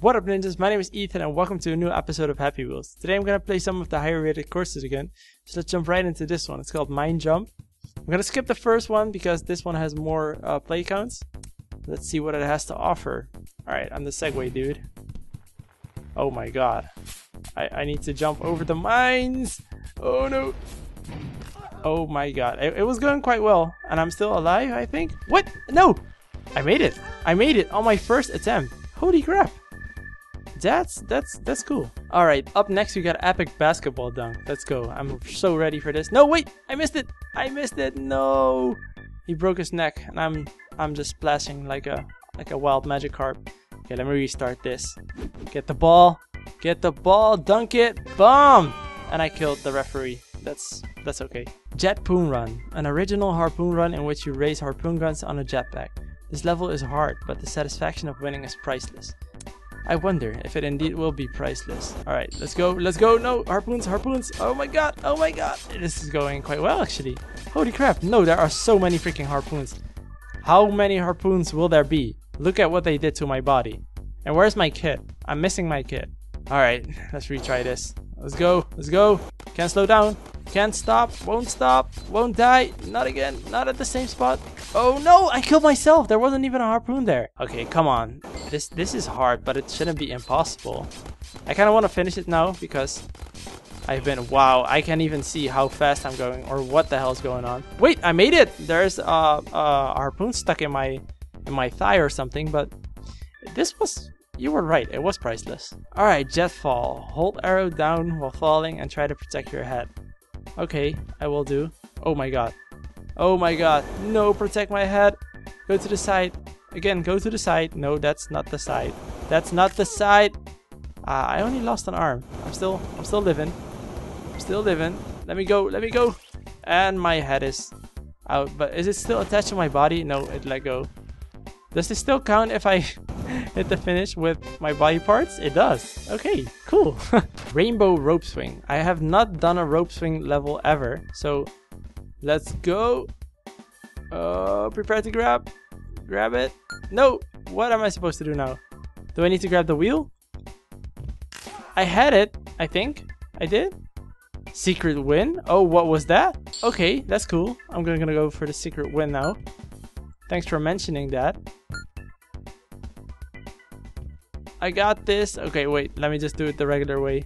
What up ninjas, my name is Ethan and welcome to a new episode of Happy Wheels. Today I'm gonna play some of the higher rated courses again, so let's jump right into this one. It's called Mine Jump. I'm gonna skip the first one because this one has more uh, play counts. Let's see what it has to offer. Alright, I'm the Segway dude. Oh my god. I, I need to jump over the mines! Oh no! Oh my god. It, it was going quite well, and I'm still alive, I think? What? No! I made it! I made it on my first attempt! Holy crap! That's that's that's cool. All right, up next we got epic basketball dunk. Let's go. I'm so ready for this. No, wait, I missed it. I missed it. No, he broke his neck, and I'm I'm just splashing like a like a wild magic Magikarp. Okay, let me restart this. Get the ball. Get the ball. Dunk it. Bomb. And I killed the referee. That's that's okay. Jet Poon Run, an original harpoon run in which you raise harpoon guns on a jetpack. This level is hard, but the satisfaction of winning is priceless. I wonder if it indeed will be priceless. Alright, let's go, let's go. No, harpoons, harpoons. Oh my god, oh my god. This is going quite well actually. Holy crap, no, there are so many freaking harpoons. How many harpoons will there be? Look at what they did to my body. And where's my kit? I'm missing my kit. Alright, let's retry this. Let's go, let's go. Can't slow down. Can't stop, won't stop, won't die. Not again, not at the same spot. Oh no, I killed myself. There wasn't even a harpoon there. Okay, come on. This this is hard, but it shouldn't be impossible. I kind of want to finish it now because I've been, wow, I can't even see how fast I'm going or what the hell's going on. Wait, I made it. There's uh, uh, a harpoon stuck in my in my thigh or something, but this was you were right, it was priceless. Alright, jet fall. Hold arrow down while falling and try to protect your head. Okay, I will do. Oh my god. Oh my god. No, protect my head. Go to the side. Again, go to the side. No, that's not the side. That's not the side. Uh, I only lost an arm. I'm still, I'm still living. I'm still living. Let me go, let me go. And my head is out. But is it still attached to my body? No, it let go. Does this still count if I hit the finish with my body parts? It does. Okay, cool. Rainbow rope swing. I have not done a rope swing level ever, so let's go. Uh, prepare to grab. Grab it. No, what am I supposed to do now? Do I need to grab the wheel? I had it, I think. I did. Secret win? Oh, what was that? Okay, that's cool. I'm gonna go for the secret win now. Thanks for mentioning that. I got this. Okay, wait. Let me just do it the regular way.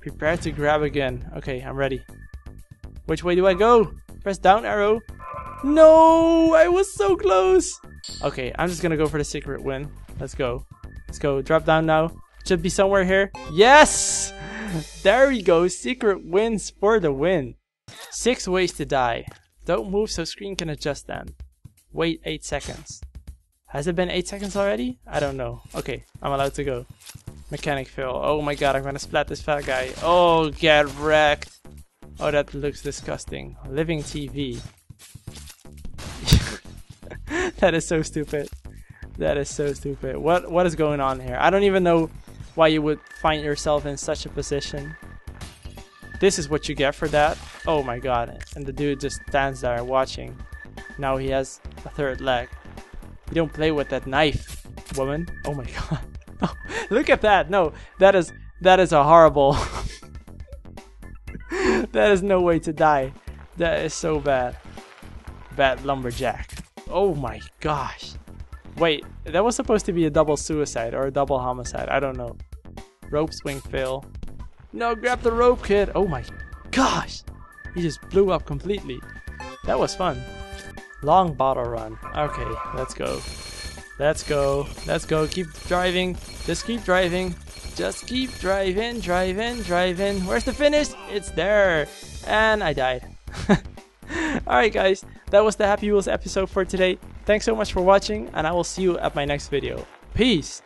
Prepare to grab again. Okay, I'm ready. Which way do I go? Press down arrow. No! I was so close! Okay, I'm just gonna go for the secret win. Let's go. Let's go. Drop down now. Should be somewhere here. Yes! There we go. Secret wins for the win. Six ways to die. Don't move so screen can adjust them. Wait 8 seconds. Has it been 8 seconds already? I don't know. Okay, I'm allowed to go. Mechanic fail. Oh my god, I'm gonna splat this fat guy. Oh, get wrecked. Oh, that looks disgusting. Living TV. That is so stupid. That is so stupid. What What is going on here? I don't even know why you would find yourself in such a position. This is what you get for that. Oh my god. And the dude just stands there watching. Now he has a third leg. You don't play with that knife, woman. Oh my god. Look at that. No, that is that is a horrible. that is no way to die. That is so bad. Bad lumberjack. Oh my gosh. Wait, that was supposed to be a double suicide or a double homicide. I don't know. Rope swing fail. No, grab the rope, kid. Oh my gosh. He just blew up completely. That was fun. Long bottle run. Okay, let's go. Let's go. Let's go. Keep driving. Just keep driving. Just keep driving, driving, driving. Where's the finish? It's there. And I died. Alright guys, that was the Happy Wheels episode for today. Thanks so much for watching and I will see you at my next video. Peace!